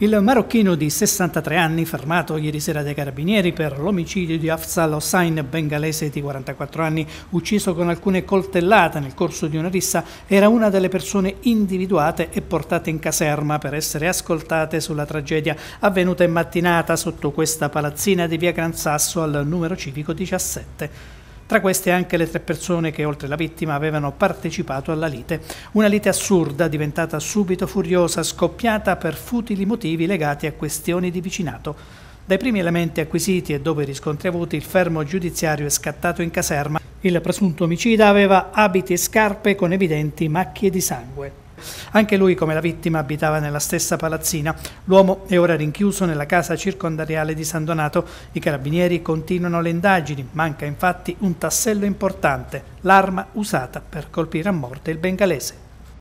Il marocchino di 63 anni, fermato ieri sera dai carabinieri per l'omicidio di Afzal Hossain, bengalese di 44 anni, ucciso con alcune coltellate nel corso di una rissa, era una delle persone individuate e portate in caserma per essere ascoltate sulla tragedia avvenuta in mattinata sotto questa palazzina di via Gran Sasso al numero civico 17. Tra queste anche le tre persone che oltre alla vittima avevano partecipato alla lite. Una lite assurda, diventata subito furiosa, scoppiata per futili motivi legati a questioni di vicinato. Dai primi elementi acquisiti e dopo i riscontri avuti, il fermo giudiziario è scattato in caserma. Il presunto omicida aveva abiti e scarpe con evidenti macchie di sangue. Anche lui, come la vittima, abitava nella stessa palazzina. L'uomo è ora rinchiuso nella casa circondariale di San Donato. I carabinieri continuano le indagini. Manca infatti un tassello importante, l'arma usata per colpire a morte il bengalese.